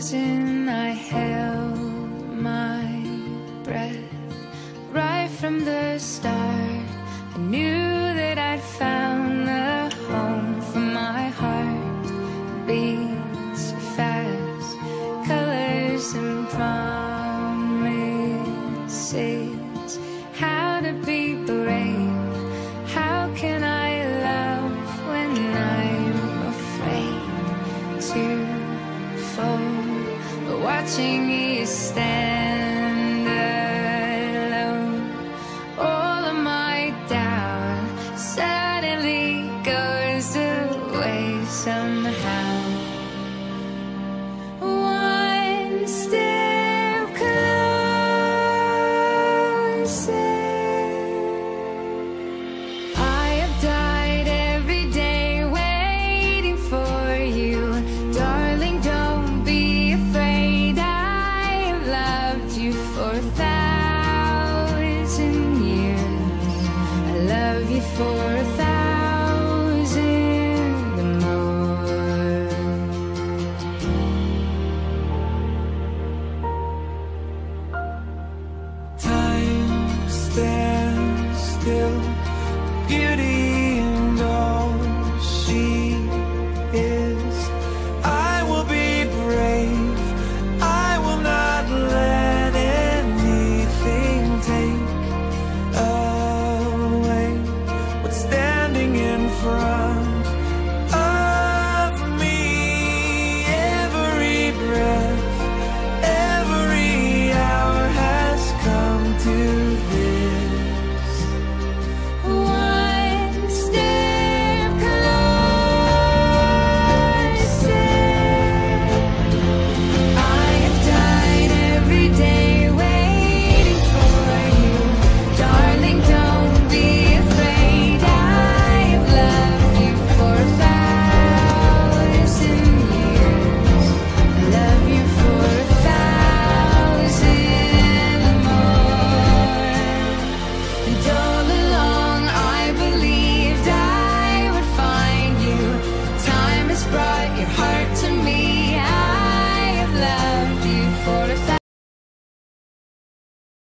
frozen, I held my breath right from the start. I knew that I'd found the home for my heart. Beats fast, colors and promises. How to be? Watching you stand alone, all of my doubt suddenly goes away somehow. still beauty